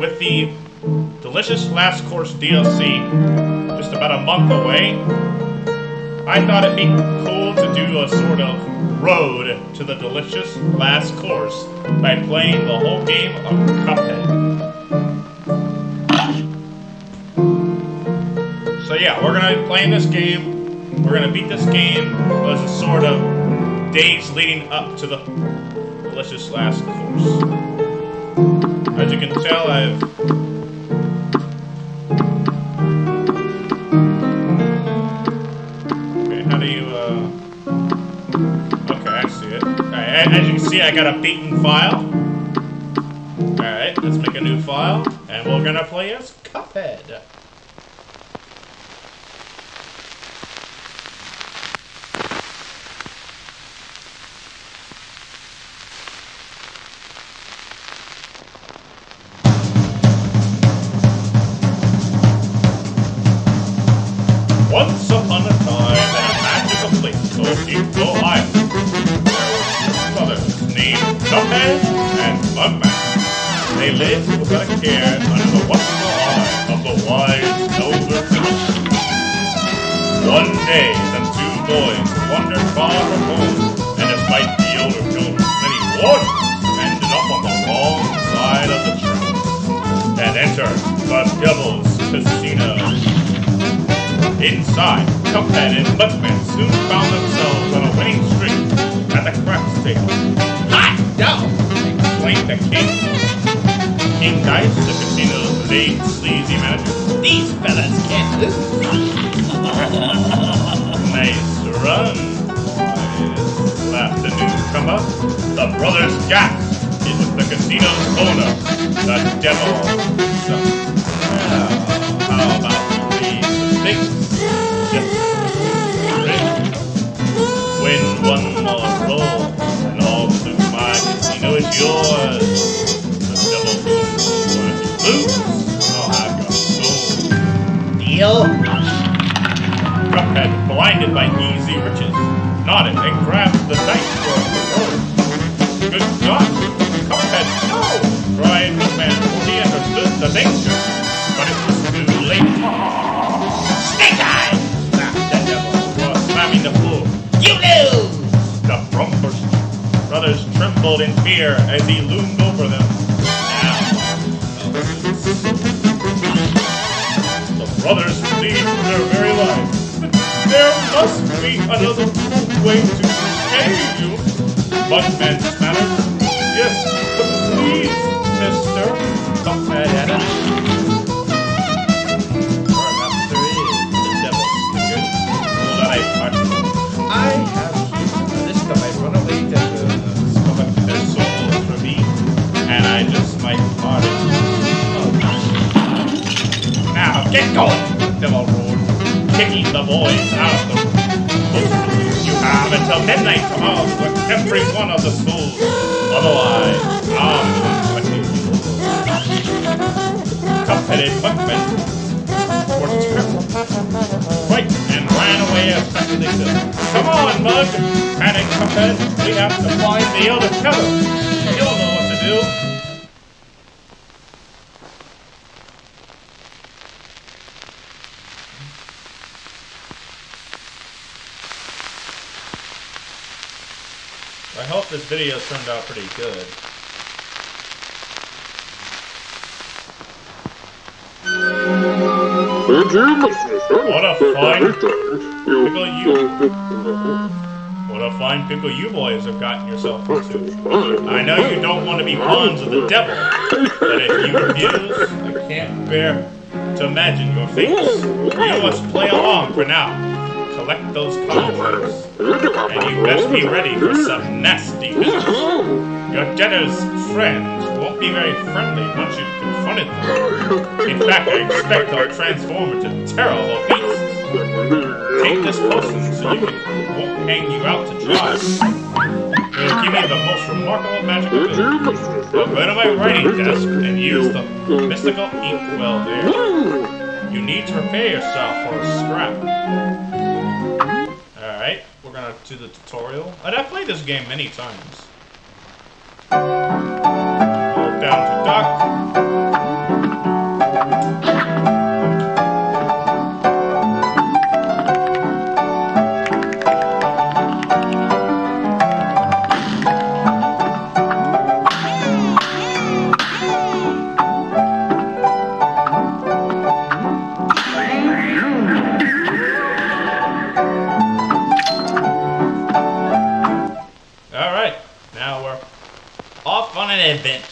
with the Delicious Last Course DLC, just about a month away. I thought it'd be cool to do a sort of road to the Delicious Last Course by playing the whole game of Cuphead. So yeah, we're gonna be playing this game. We're gonna beat this game as a sort of days leading up to the delicious last course. You can tell, I've okay. How do you? Uh... Okay, I see it. Alright, as you can see, I got a beaten file. Alright, let's make a new file, and we're gonna play as Cuphead. They lived without care under the watchful eye of the wise elder Philip. One day, the two boys wandered far from home, and despite the older children's many warnings, ended up on the wrong side of the tracks and entered the Devil's Casino. Inside, Cuphead and Mugman soon found themselves on a winning streak at the craps table. Hot dog! exclaimed the king. King Dice, the casino's late sleazy manager. These fellas can't lose. nice run, boys, laughed the newcomer. The brothers gasped. It was the casino's owner, the devil himself. Well, how about we leave the stakes? Just. Win one more roll, and all to my casino is yours. Deal? Cuphead, blinded by easy riches, nodded and grabbed the dice for a roll. Good God! Cuphead, no! cried the man, for he understood the danger, but it was too late. Snake Eyes! snapped the devil, while slamming the floor. You lose! The Brumpers brothers trembled in fear as he loomed over them. There must be another way to pay you. Mugman stammered. Yes, but please, mister. On, I have a list of my runaway uh, souls for me, and I just might pardon. Oh, now, get going, devil kicking the boys out of the room. You have until midnight tomorrow to collect every one of the souls. Otherwise, I'll collect you. Cupheaded Mugman were terrible. Right, and ran away as fast as they could. Come on, Mug! Panic Cuphead. We have to find the other killer. You'll know what to do. I hope this video turned out pretty good. What a fine pickle you. What a fine pickle you boys have gotten yourself into. I know you don't want to be pawns of the devil, but if you refuse, I can't bear to imagine your fates. You must play along for now. Collect those contracts. And you best be ready for some nasty business. Your debtor's friends won't be very friendly once you've confronted them. In fact, I expect they'll transform into terrible beasts. Take this potion so you can, won't hang you out to dry. It'll give me the most remarkable magical ability. Go to my writing desk and use the mystical inkwell there. You need to prepare yourself for a scrap. Uh, We're gonna the tutorial. And I've played this game many times. Down to duck. Off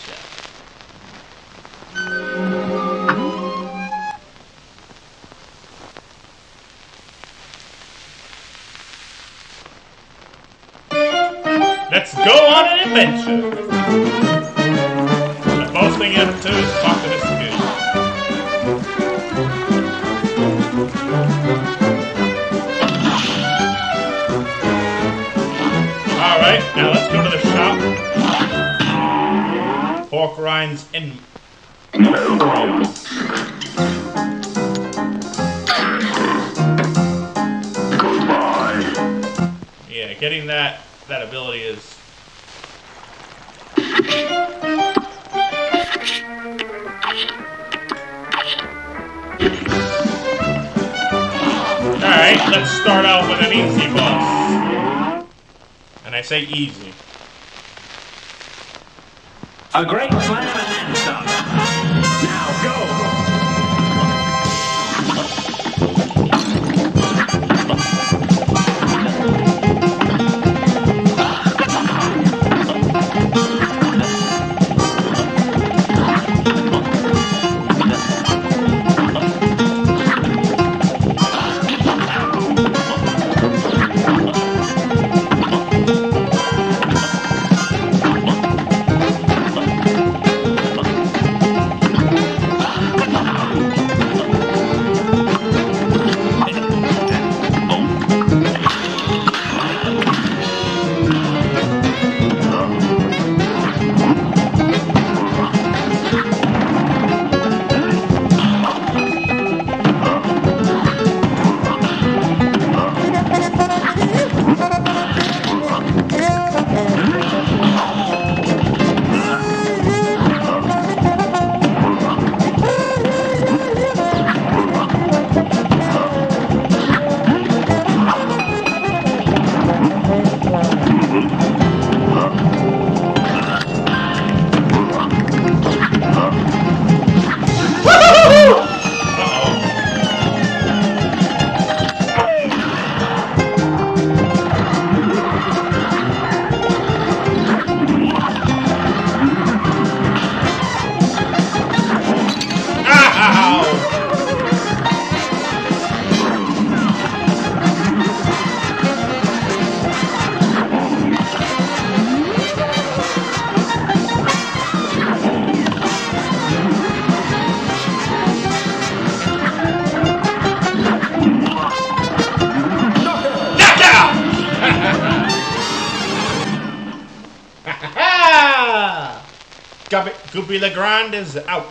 Goopy Le Grande is out.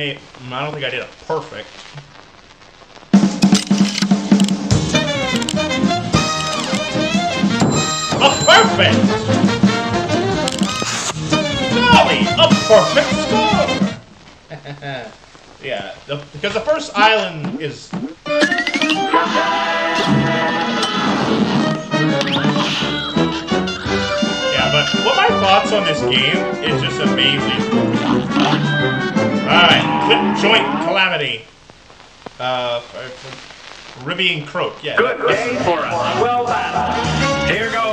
I may. I don't think I did it perfect. A perfect! Golly, a perfect score! yeah, the, because the first island is. Yeah, but what my thoughts on this game is just amazing. Alright, Joint Calamity. Uh, Ribby and Croak, yeah. Good day for a swell battle. Here goes.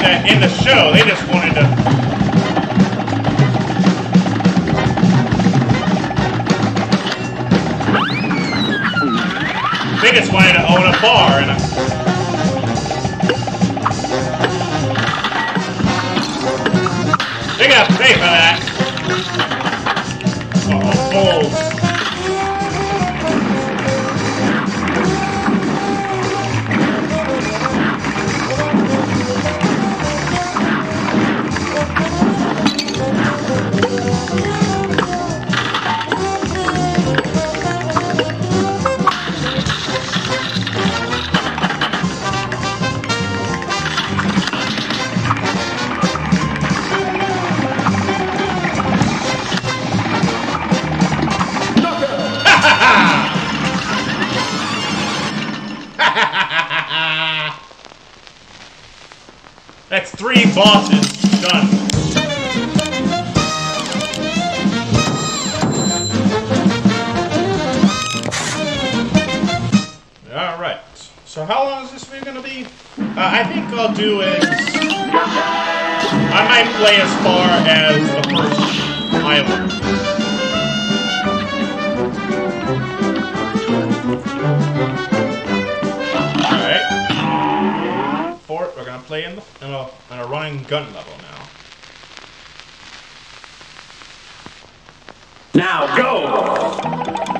To me that in the show they just wanted to. They just wanted to own a bar and a. They gotta pay for that. So how long is this video gonna be? Uh, I think I'll do is I might play as far as the first island. All right. Fort. We're gonna play in, the, in, a, in a running gun level now. Now go.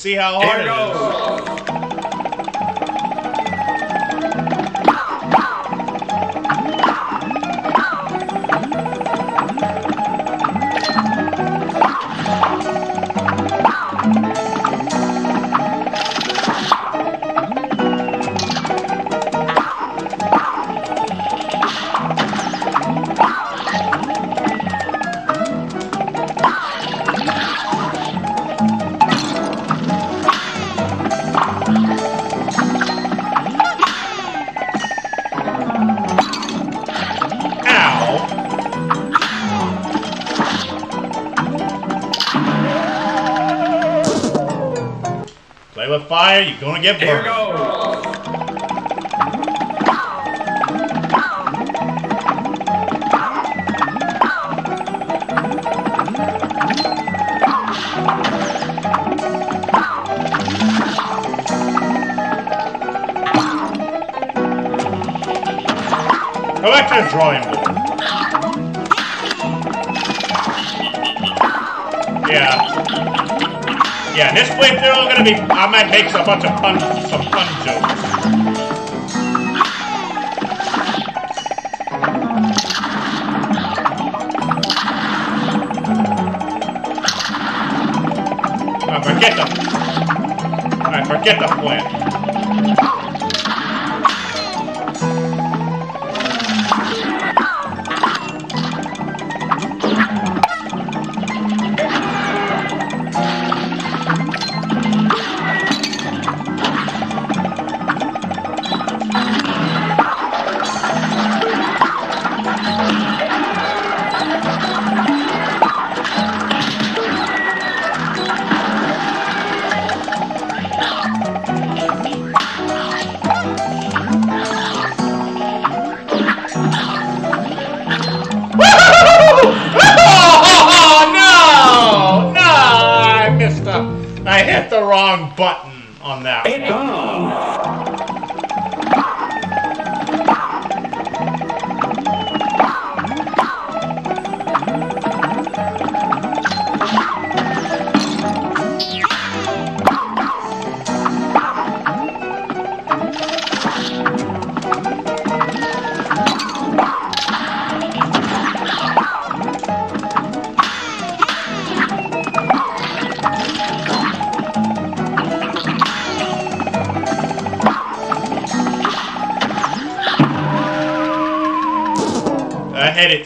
See how hard it get Here burned. goes. Go back to the drawing board. Yeah. Yeah, this playthrough I'm gonna be I might make a bunch of pun some pun jokes. Uh, forget the Alright, forget the plan.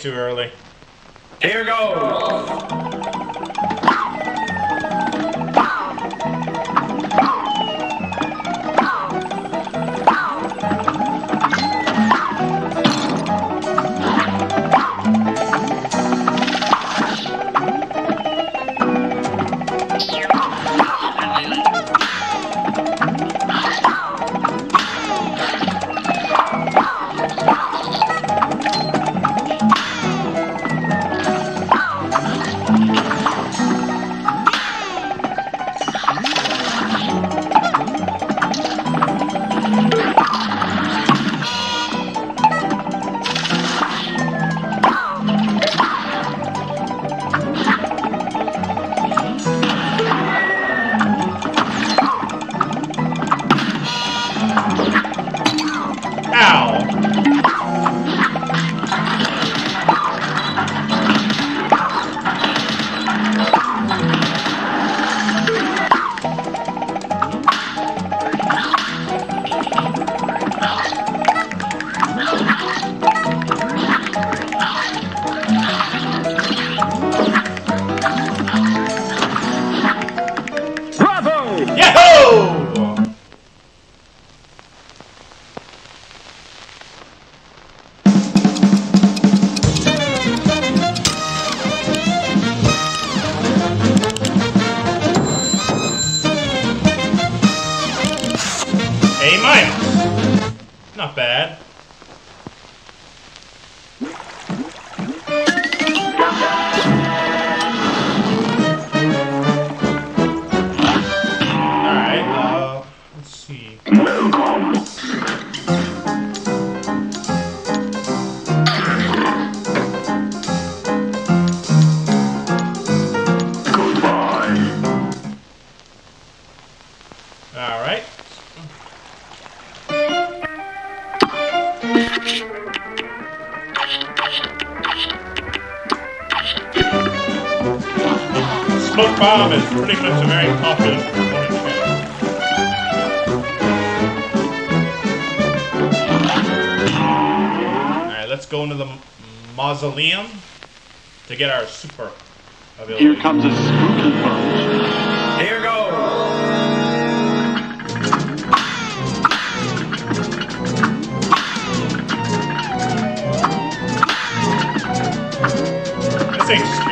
Too early. Smoke bomb is pretty much a very popular component channel. Alright, let's go into the mausoleum to get our super ability. Here comes a spooky punch. Here goes. This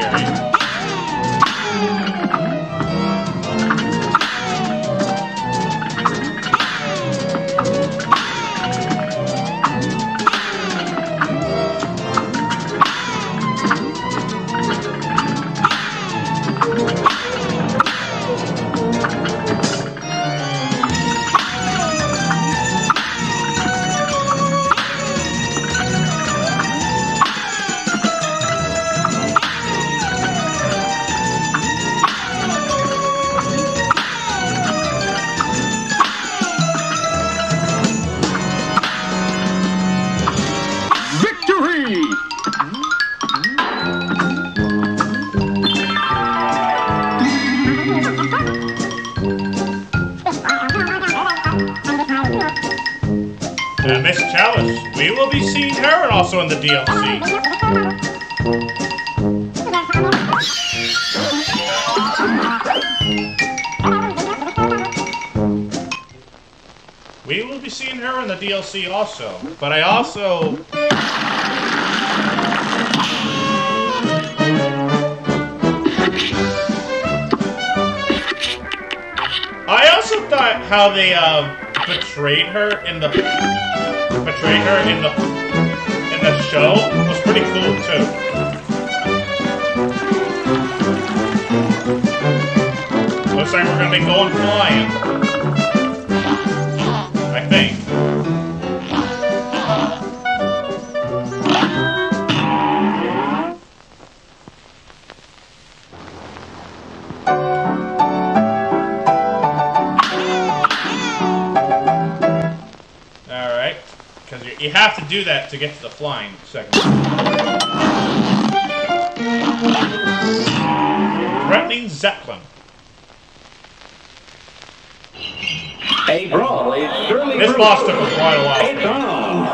also in the DLC. We will be seeing her in the DLC also. But I also I also thought how they uh, betrayed her in the betrayed her in the in the show was pretty cool too. Looks like we're gonna be going flying. Have to do that to get to the flying segment. Threatening Zeppelin. A brawl is surely This boss took us quite a while.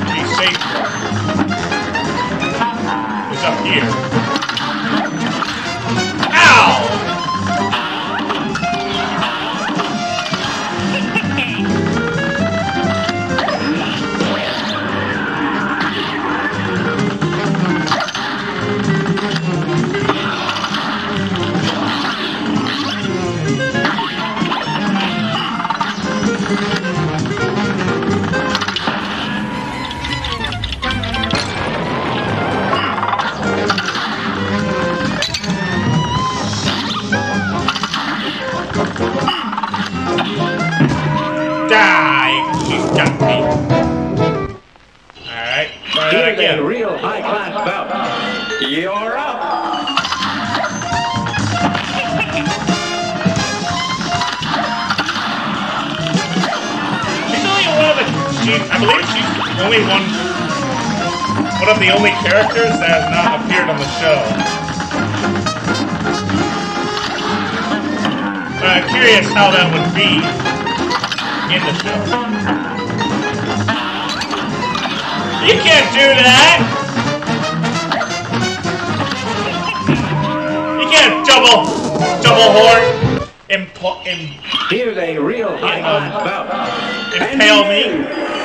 Be safe from. It's up here. You're up. She's only one of the. She, I believe she's only one. One of the only characters that has not appeared on the show. But I'm curious how that would be in the show. You can't do that! Double, double horn, impl- im- Here's a real high-class bout. impale me.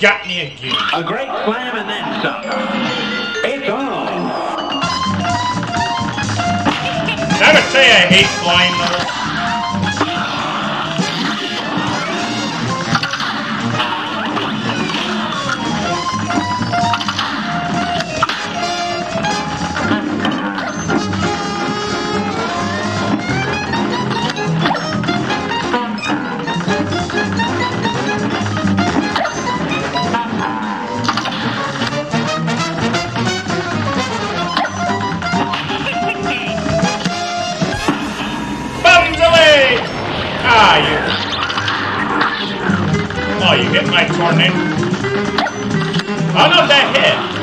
got me again. A great slam and then some. It's on. Never say I hate flying though. You hit my cornet. Oh no, that hit.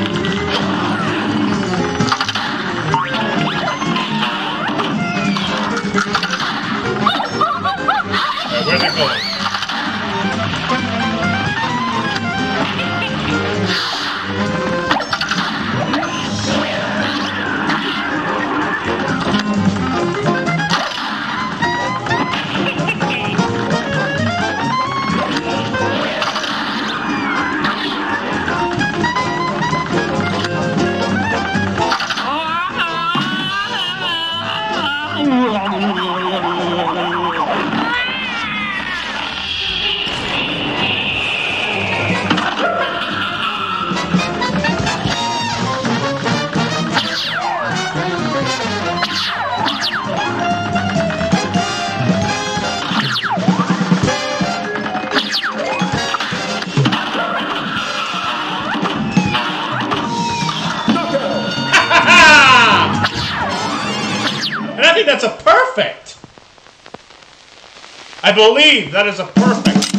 I believe that is a perfect.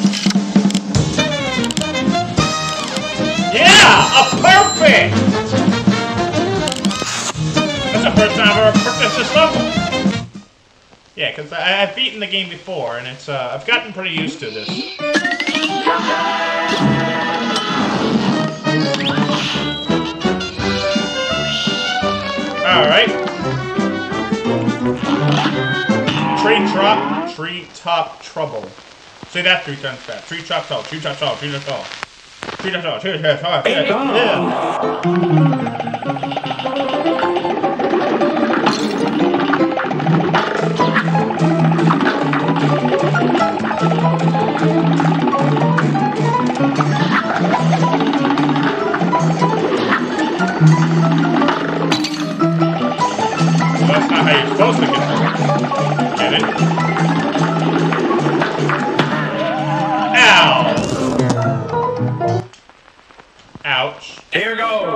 Yeah, a perfect! That's the first time I've ever perfected this level. Yeah, because I've beaten the game before, and it's uh, I've gotten pretty used to this. Alright. Tree top, tree top trouble. Say that three times fast. Tree top trouble. Tree top trouble. Tree top trouble. Tree top trouble. Tree top trouble. Tree top. Well, that's not how you're supposed to get It? Ow! Ouch. Here goes.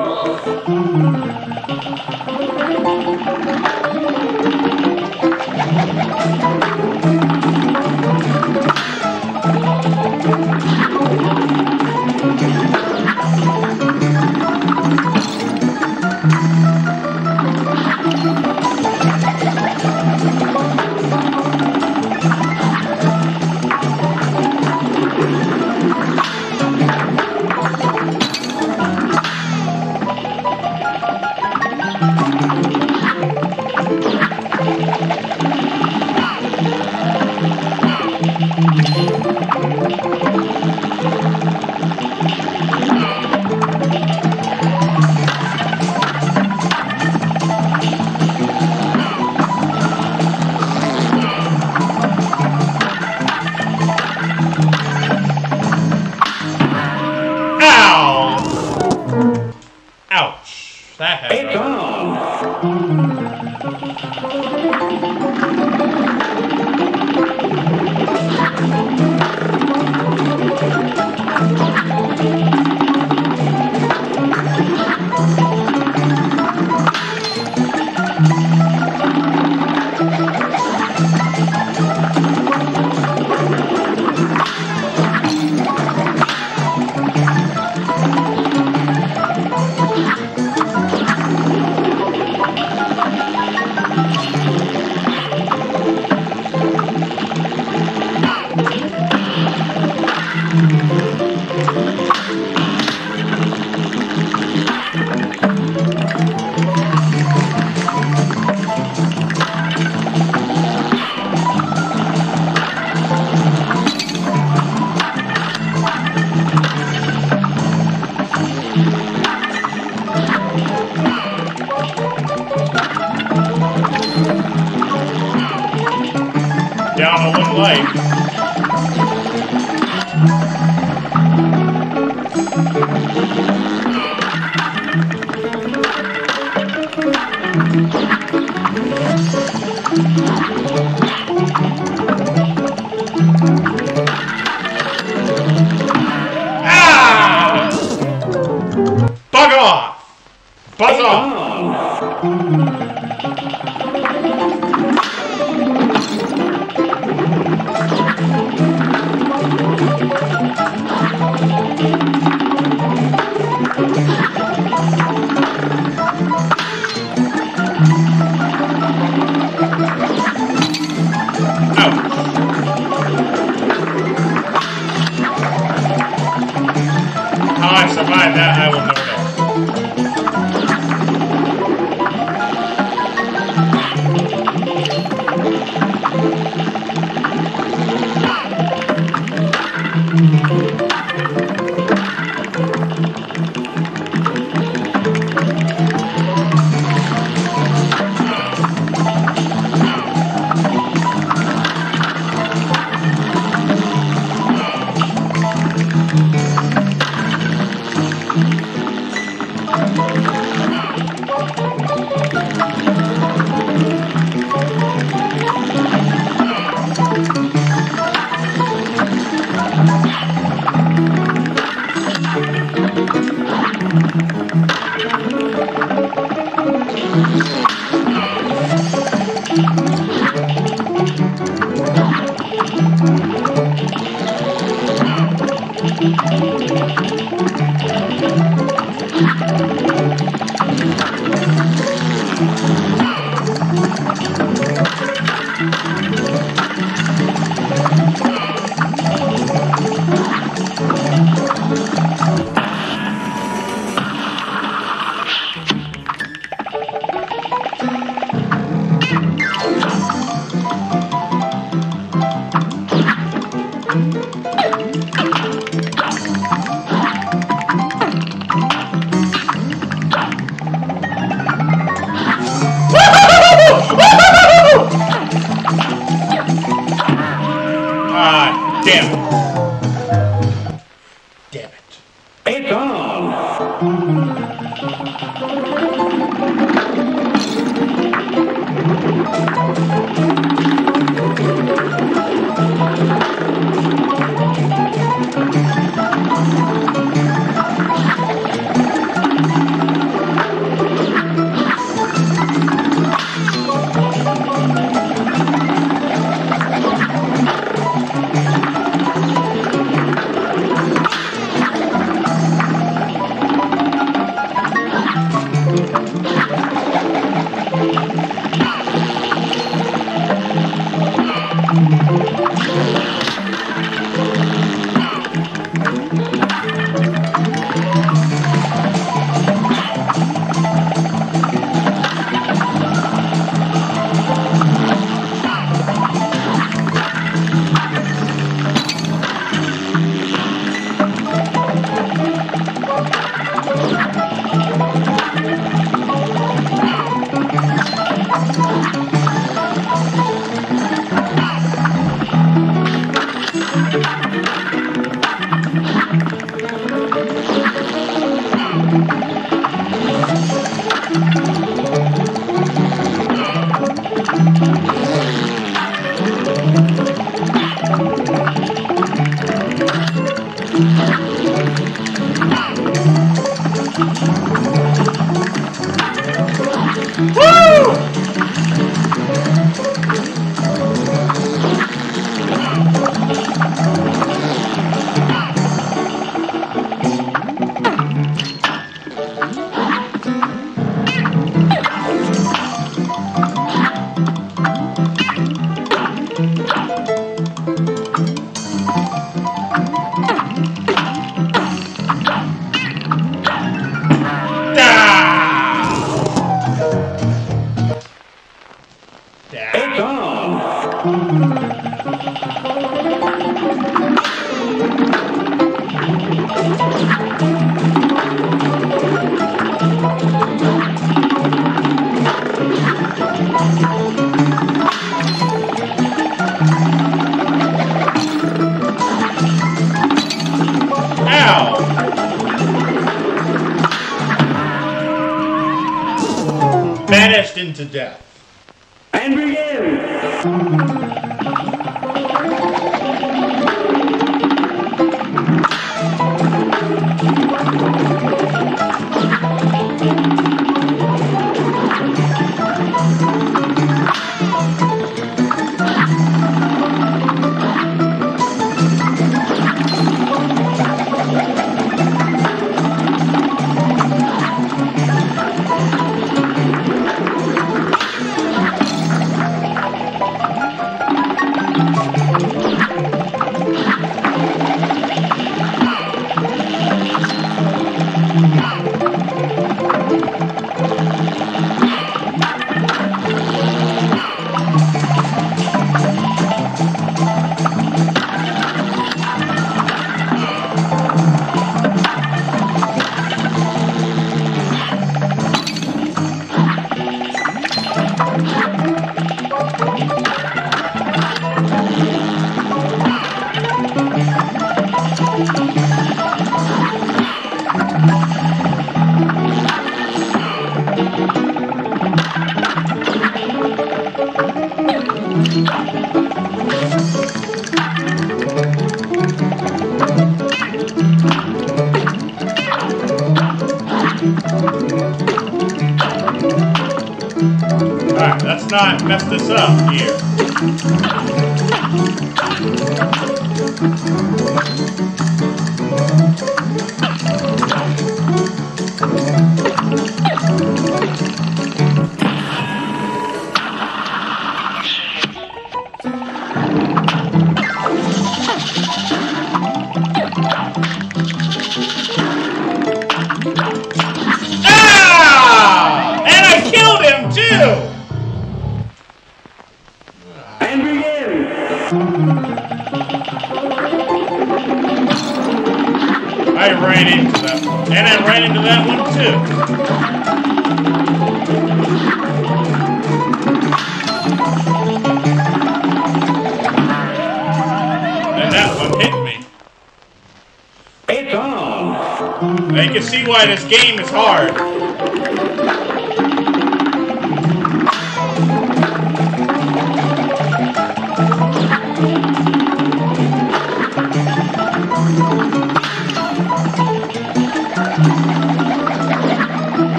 It's on.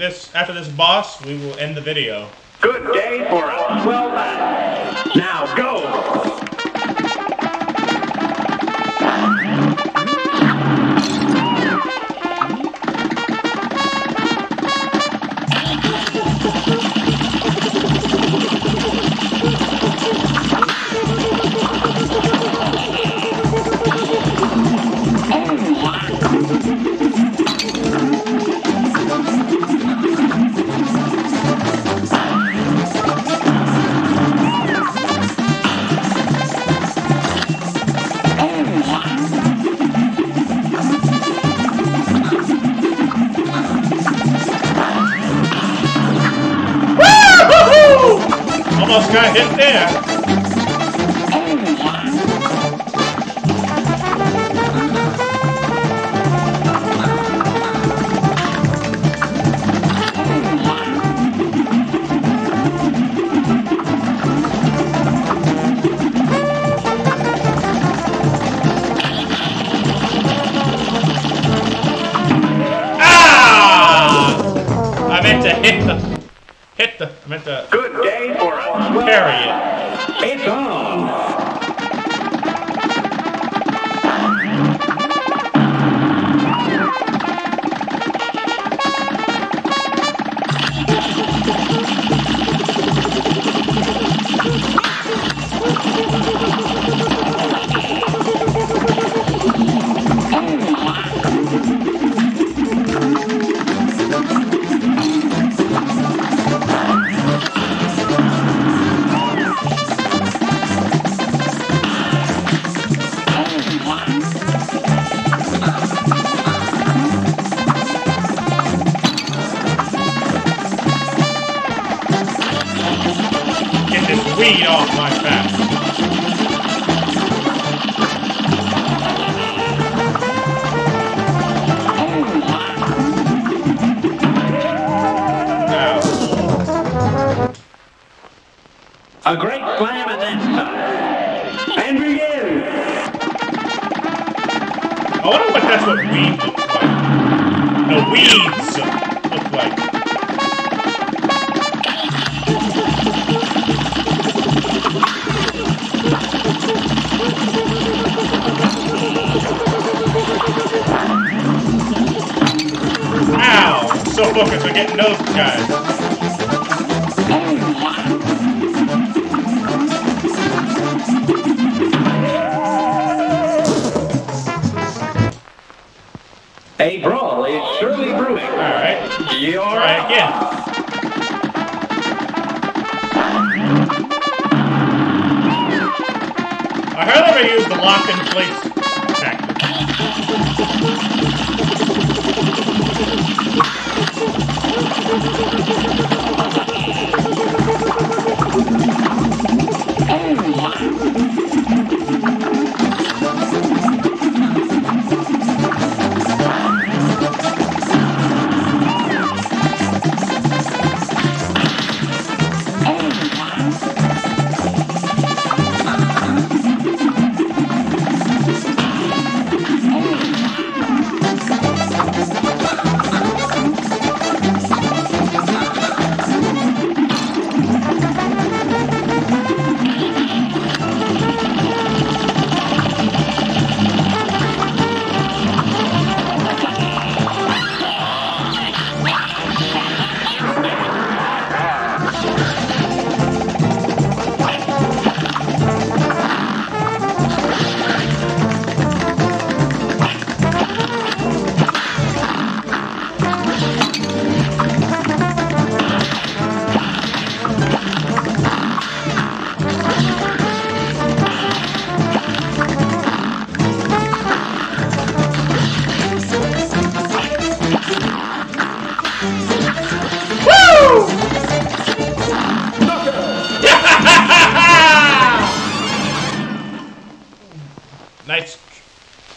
This, after this boss, we will end the video. Good day for swell night. Now go! There. Ah! I meant to hit the. Hit the. I meant to Good day night. it. It's on! A brawl is surely brewing. Alright. You're Try again. I heard they use the lock and place tactic. Oh, nice.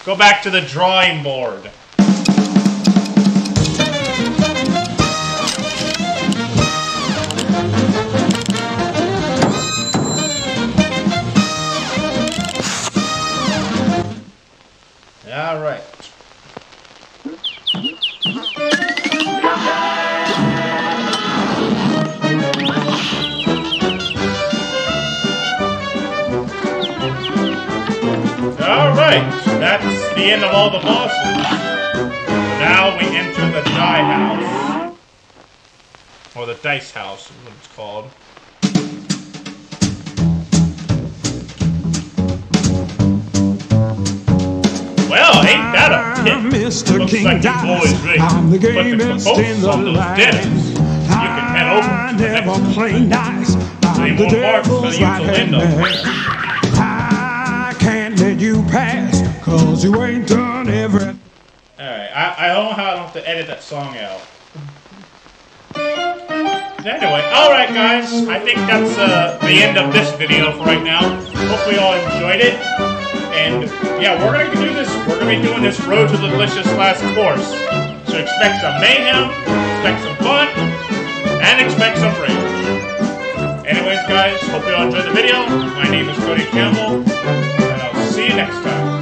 Go back to the drawing board. End of all the bosses. Now we enter the die house, or the dice house, is what it's called. Well, ain't that a ah, pit? Mr. Looks King like Dice. I'm the gamest in the land. You can head over I the never play nice. I'm the devil's right to hand man. I can't let you pass, cause you ain't done everything. Alright, I, I don't know how I don't have to edit that song out. Anyway, alright guys, I think that's uh, the end of this video for right now. Hopefully you all enjoyed it. And yeah, we're gonna do this, we're gonna be doing this Road to the Delicious last course. So expect some mayhem, expect some fun, and expect some rage. Anyways guys, hope you all enjoyed the video. My name is Cody Campbell, and I'll see you next time.